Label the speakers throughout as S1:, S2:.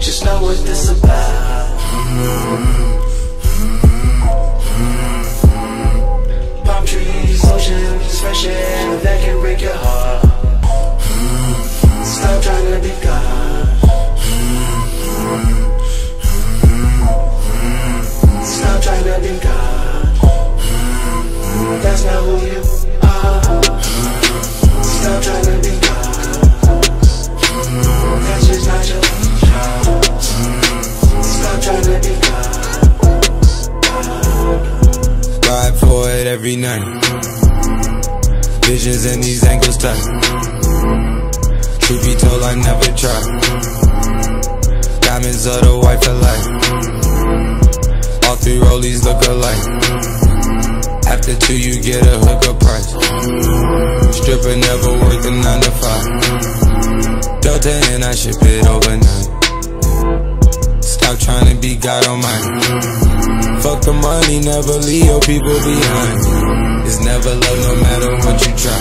S1: Just know what this about. Palm trees, oceans, fresh air that can break your heart. Stop trying to be God.
S2: Every night. Visions in these ankles tight. Truth be told, I never tried. Diamonds of the white for life. All three rollies look alike. After two, you get a hooker price. Stripper never worked a nine to five. Delta and I ship it overnight. Stop trying to be God Almighty. Fuck the money, never leave your people behind. It's never love, no matter what you try.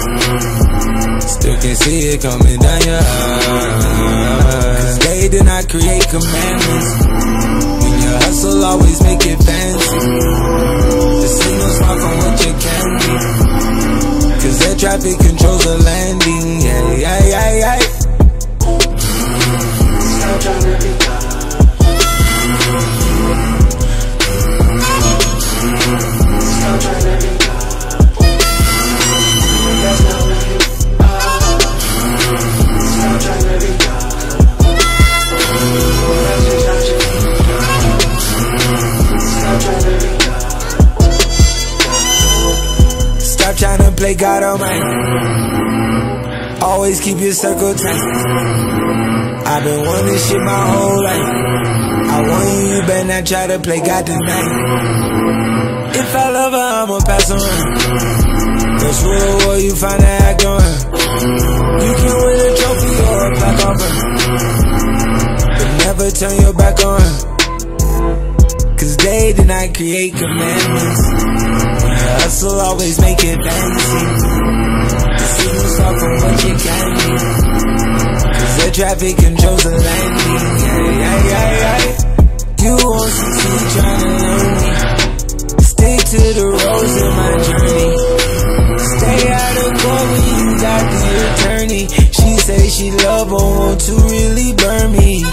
S2: Still can see it coming down your eyes. Cause they did not create commandments. When you hustle, always make it fancy. The signals far from what you can be. Cause air traffic controls the landing. Play God Almighty. Always keep your circle tight. I've been wanting this shit my whole life. I want you, you better not try to play God tonight. If I love her, I'ma pass on. That's real, what you find to act on. You can win a trophy or a plaque off her. But never turn your back on her. Cause they did not create commandments. Hustle, always make it. The signals off from what you can be. Cause the traffic controls the landing. Yeah, yeah, yeah, yeah. You won't succeed trying to learn me. Stick to the roads in my journey. Stay out of court when you got the attorney. She say she love but want to really burn me.